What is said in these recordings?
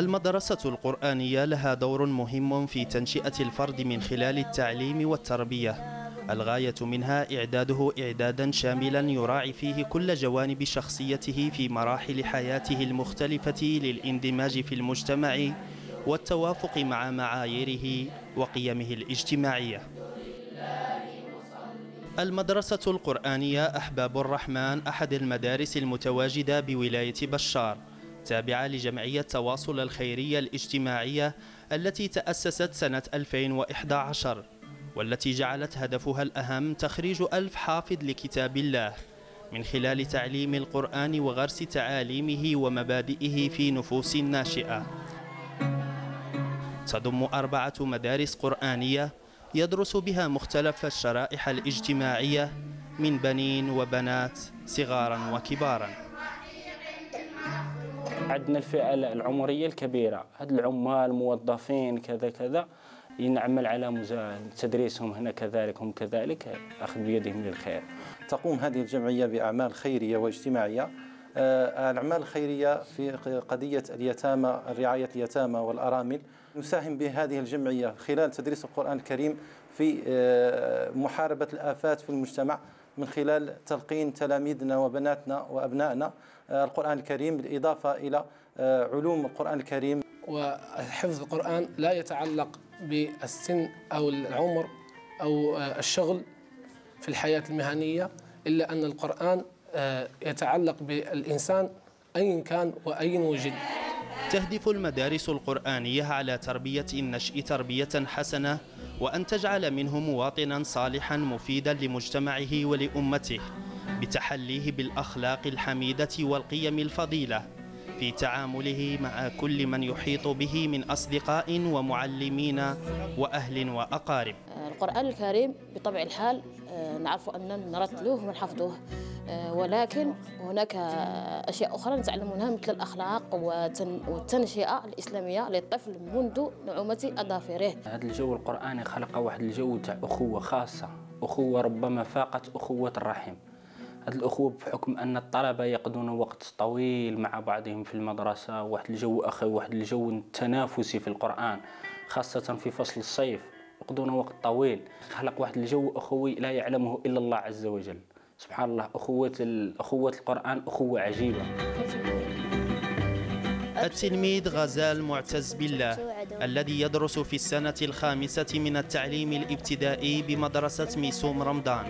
المدرسة القرآنية لها دور مهم في تنشئة الفرد من خلال التعليم والتربية. الغاية منها إعداده إعدادا شاملا يراعي فيه كل جوانب شخصيته في مراحل حياته المختلفة للإندماج في المجتمع والتوافق مع معاييره وقيمه الاجتماعية. المدرسة القرآنية أحباب الرحمن أحد المدارس المتواجدة بولاية بشار. تابعة لجمعية تواصل الخيرية الاجتماعية التي تأسست سنة 2011 والتي جعلت هدفها الأهم تخريج ألف حافظ لكتاب الله من خلال تعليم القرآن وغرس تعاليمه ومبادئه في نفوس الناشئة تضم أربعة مدارس قرآنية يدرس بها مختلف الشرائح الاجتماعية من بنين وبنات صغارا وكبارا. عندنا الفئة العمرية الكبيرة. هاد العمال موظفين كذا كذا نعمل على تدريسهم هنا كذلك هم كذلك أخذ بيدهم للخير. تقوم هذه الجمعية بأعمال خيرية واجتماعية. آه، الأعمال الخيرية في قضية اليتامى رعاية اليتامى والأرامل. نساهم بهذه الجمعية خلال تدريس القرآن الكريم في آه، محاربة الآفات في المجتمع. من خلال تلقين تلاميذنا وبناتنا وأبنائنا. آه، القرآن الكريم بالإضافة إلى علوم القرآن الكريم. وحفظ القرآن لا يتعلق بالسن أو العمر أو الشغل في الحياة المهنية إلا أن القرآن آه، يتعلق بالإنسان أين كان وأين وجد. تهدف المدارس القرآنية على تربية النشء تربية حسنة وأن تجعل منه مواطنا صالحا مفيدا لمجتمعه ولأمته بتحليه بالأخلاق الحميدة والقيم الفضيلة في تعامله مع كل من يحيط به من أصدقاء ومعلمين وأهل وأقارب. القرآن الكريم بطبع الحال آه، نعرف أن نرتله ونحفظه آه، ولكن هناك أشياء أخرى نتعلمونها مثل الأخلاق والتنشئة الإسلامية للطفل منذ نعومة أظافره. هذا الجو القرآني خلق واحد الجو تاع أخوة خاصة أخوة ربما فاقت أخوة الرحم. هذه الأخوة بحكم أن الطلبة يقضون وقت طويل مع بعضهم في المدرسة واحد الجو أخي واحد الجو تنافسي في القرآن خاصة في فصل الصيف يقضون وقت طويل. خلق واحد الجو أخوي لا يعلمه إلا الله عز وجل. سبحان الله أخوة أخوة القرآن أخوة عجيبة. التلميذ غزال معتز بالله الذي يدرس في السنة الخامسة من التعليم الابتدائي بمدرسة ميسوم رمضان.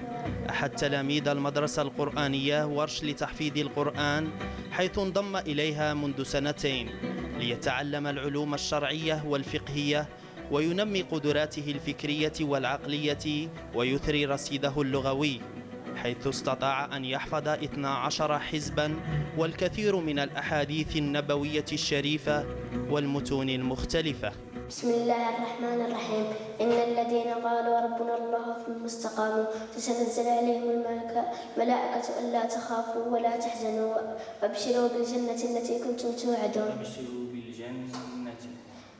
أحد تلاميذ المدرسة القرآنية ورش لتحفيظ القرآن حيث انضم إليها منذ سنتين. ليتعلم العلوم الشرعية والفقهية وينمي قدراته الفكرية والعقلية ويثري رصيده اللغوي. حيث استطاع أن يحفظ 12 حزبا والكثير من الأحاديث النبوية الشريفة والمتون المختلفة. بسم الله الرحمن الرحيم. إن الذين قالوا ربنا الله ثم استقاموا تتنزل عليهم الملائكة ألا تخافوا ولا تحزنوا وأبشروا بالجنة التي كنتم توعدون. وأبشروا بالجنة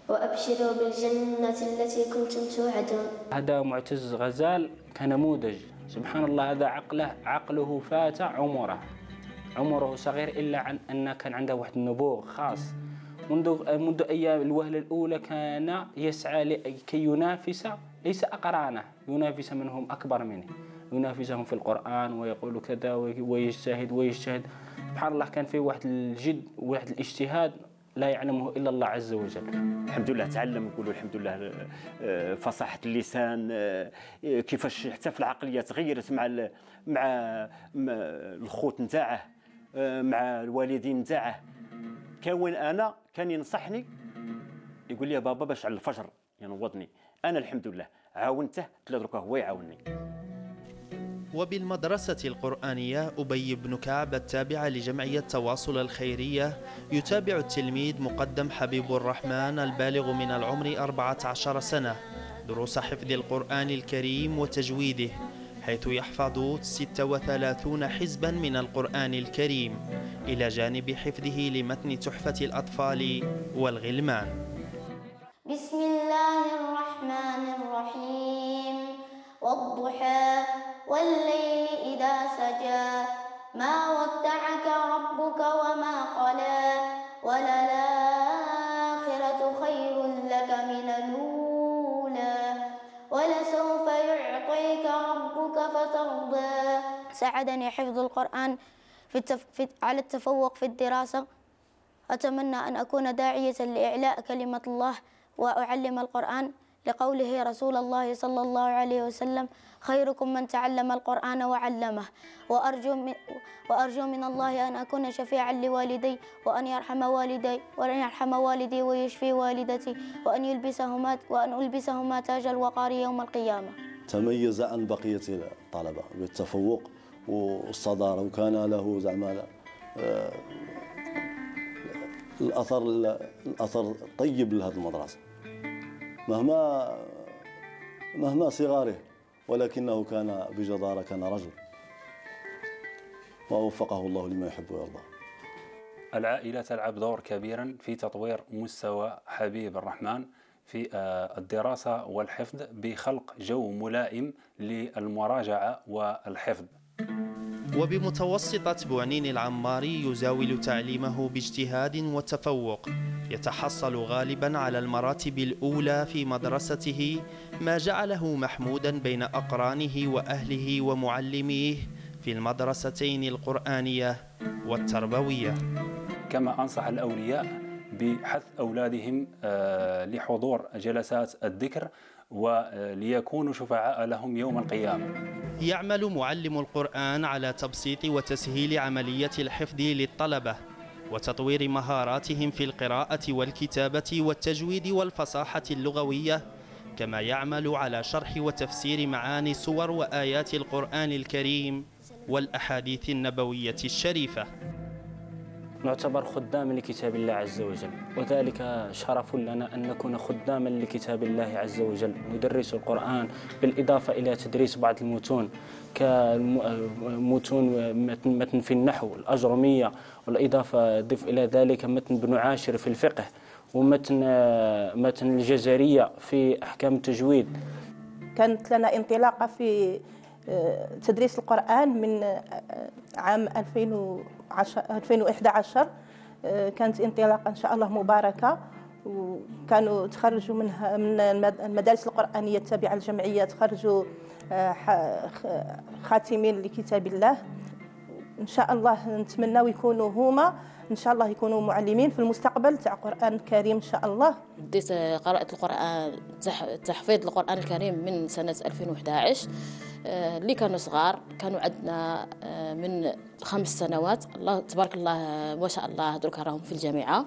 وأبشروا بالجنة التي كنتم توعدون. هذا معتز غزال كنموذج سبحان الله هذا عقله عقله فات عمره. عمره صغير إلا عن أن كان عنده واحد النبوغ خاص. منذ منذ أيام الوهلة الأولى كان يسعى لكي ينافس ليس أقرانه ينافس منهم أكبر منه. ينافسهم في القرآن ويقول كذا ويجتهد ويجتهد. سبحان الله كان فيه واحد الجد وواحد الاجتهاد لا يعلمه إلا الله عز وجل. الحمد لله تعلم نقولوا الحمد لله آه، فصاحة اللسان آه، كيفاش حتى في العقلية تغيرت مع مع الخوت نتاعه آه، مع الوالدين نتاعه. كان وين أنا كان ينصحني يقول لي يا بابا باش على الفجر ينوضني. أنا الحمد لله عاونته تلا دركا هو يعاونني. وبالمدرسة القرآنية أبي بن كعب التابعة لجمعية تواصل الخيرية يتابع التلميذ مقدم حبيب الرحمن البالغ من العمر 14 سنة دروس حفظ القرآن الكريم وتجويده حيث يحفظ 36 حزبا من القرآن الكريم إلى جانب حفظه لمتن تحفة الأطفال والغلمان. بسم الله الرحمن الرحيم والضحى والليل إذا سجى. ما ودعك ربك وما قلى. وللآخرة خير لك من الأولى. ولسوف يعطيك ربك فترضى. ساعدني حفظ القرآن في التف... في... على التفوق في الدراسة. أتمنى أن أكون داعية لإعلاء كلمة الله وأعلم القرآن. لقوله رسول الله صلى الله عليه وسلم خيركم من تعلم القرآن وعلمه وأرجو من, وأرجو من الله أن أكون شفيعا لوالدي وأن يرحم والدي وأن يرحم والدي ويشفي والدتي وأن يلبسهما وأن ألبسهما تاج الوقار يوم القيامة. تميز عن بقية الطلبة بالتفوق والصدارة وكان له زعما آه، الأثر الأثر طيب لهذه المدرسة. مهما مهما صغاره ولكنه كان بجدارة كان رجل. ووفقه الله لما يحب ويرضى. العائلة تلعب دور كبيرا في تطوير مستوى حبيب الرحمن في آه، الدراسة والحفظ بخلق جو ملائم للمراجعة والحفظ. وبمتوسطة بوعنين العماري يزاول تعليمه باجتهاد وتفوق يتحصل غالبا على المراتب الأولى في مدرسته ما جعله محمودا بين أقرانه وأهله ومعلميه في المدرستين القرآنية والتربوية. كما أنصح الأولياء بحث أولادهم آه، لحضور جلسات الذكر وليكونوا شفعاء لهم يوم القيامة. يعمل معلم القرآن على تبسيط وتسهيل عملية الحفظ للطلبة وتطوير مهاراتهم في القراءة والكتابة والتجويد والفصاحة اللغوية كما يعمل على شرح وتفسير معاني سور وآيات القرآن الكريم والأحاديث النبوية الشريفة. نعتبر خداما لكتاب الله عز وجل. وذلك شرف لنا أن نكون خداما لكتاب الله عز وجل. ندرس القرآن بالإضافة إلى تدريس بعض المتون كمتون متن في النحو الأجرمية والإضافة ضف إلى ذلك متن بن عاشر في الفقه ومتن متن الجزرية في أحكام التجويد. كانت لنا انطلاقة في تدريس القرآن من آه، عام 2010 2011 آه، كانت انطلاقة إن شاء الله مباركة وكانوا تخرجوا منها من المدارس القرآنية التابعة للجمعية تخرجوا خاتمين لكتاب الله. إن شاء الله نتمنى يكونوا هما إن شاء الله يكونوا معلمين في المستقبل تاع القران الكريم إن شاء الله. بديت قراءة القرآن تحفيظ القرآن الكريم من سنة 2011 آه، اللي كانوا صغار كانوا عندنا آه، من خمس سنوات. الله تبارك الله ما شاء الله درك راهم في الجامعة.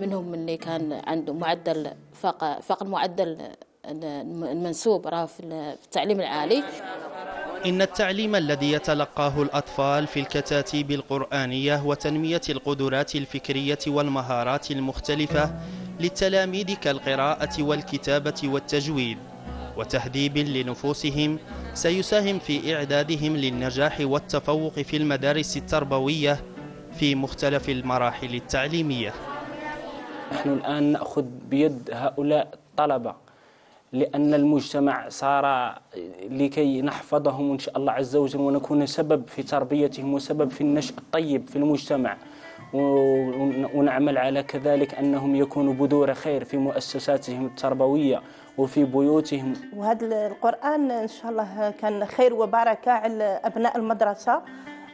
منهم اللي كان عنده معدل فاق فاق المعدل المنسوب راه في التعليم العالي. إن التعليم الذي يتلقاه الأطفال في الكتاتيب القرآنية وتنمية القدرات الفكرية والمهارات المختلفة للتلاميذ كالقراءة والكتابة والتجويد. وتهذيب لنفوسهم سيساهم في إعدادهم للنجاح والتفوق في المدارس التربوية في مختلف المراحل التعليمية. نحن الآن نأخذ بيد هؤلاء الطلبة لأن المجتمع صار لكي نحفظهم إن شاء الله عز وجل ونكون سبب في تربيتهم وسبب في النشأ الطيب في المجتمع. ونعمل على كذلك أنهم يكونوا بذور خير في مؤسساتهم التربوية. وفي بيوتهم. وهذا القرآن إن شاء الله كان خير وبركة على أبناء المدرسة.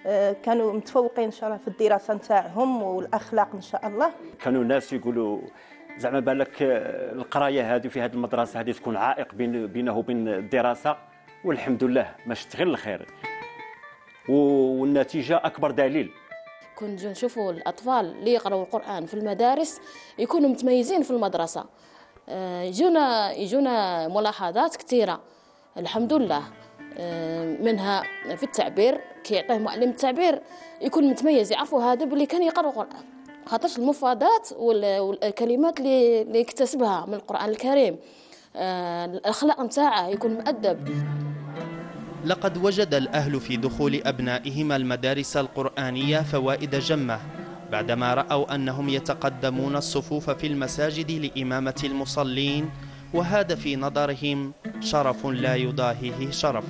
آه، كانوا متفوقين إن شاء الله في الدراسة نتاعهم والأخلاق إن شاء الله. كانوا الناس يقولوا زعما بالك آه، القراية هذه في هذه المدرسة هذه تكون عائق بين بينه وبين الدراسة والحمد لله ما غير الخير. والنتيجة أكبر دليل. كنت نشوفوا الأطفال اللي يقرأوا القرآن في المدارس يكونوا متميزين في المدرسة. يجونا يجونا ملاحظات كثيرة الحمد لله منها في التعبير كي يعطيه معلم التعبير يكون متميز يعرفوا هذا باللي كان يقرأ القران خاطرش المفردات والكلمات اللي يكتسبها من القرآن الكريم. الأخلاق نتاعه يكون مؤدب. لقد وجد الأهل في دخول أبنائهم المدارس القرآنية فوائد جمة. بعدما رأوا أنهم يتقدمون الصفوف في المساجد لإمامة المصلين وهذا في نظرهم شرف لا يضاهيه شرف.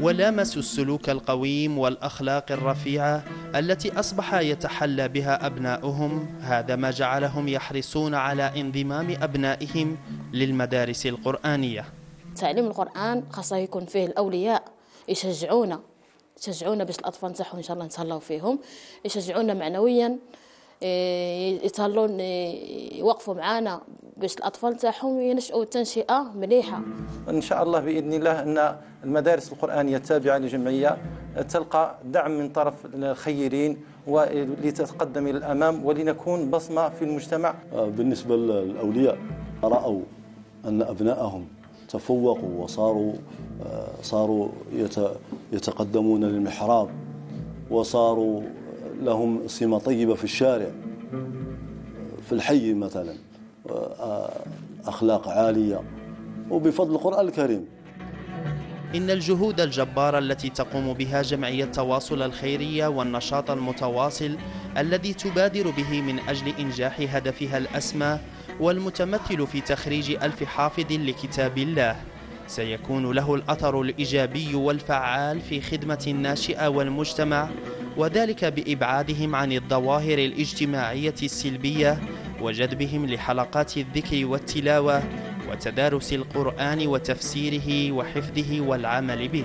ولامسوا السلوك القويم والأخلاق الرفيعة التي أصبح يتحلى بها أبناؤهم هذا ما جعلهم يحرصون على انضمام أبنائهم للمدارس القرآنية. تعليم القرآن خاصة يكون فيه الأولياء يشجعونا يشجعونا باش الأطفال نتاعهم إن شاء الله نتهلاو فيهم يشجعونا معنويا إيه، يتهلون إيه، يوقفوا معنا باش الأطفال نتاعهم ينشئوا تنشئة مليحة. إن شاء الله بإذن الله أن المدارس القرآنية التابعة للجمعية تلقى دعم من طرف الخيرين ولتتقدم إلى الأمام ولنكون بصمة في المجتمع. آه، بالنسبة للأولياء رأوا أن ابنائهم تفوقوا وصاروا آه، صاروا يتقدمون للمحراب وصاروا لهم سمة طيبة في الشارع في الحي مثلا أخلاق عالية. وبفضل القرآن الكريم. إن الجهود الجبارة التي تقوم بها جمعية تواصل الخيرية والنشاط المتواصل الذي تبادر به من أجل إنجاح هدفها الأسمى والمتمثل في تخريج ألف حافظ لكتاب الله. سيكون له الأثر الإيجابي والفعال في خدمة الناشئة والمجتمع وذلك بإبعادهم عن الظواهر الاجتماعية السلبية وجذبهم لحلقات الذكر والتلاوة وتدارس القرآن وتفسيره وحفظه والعمل به.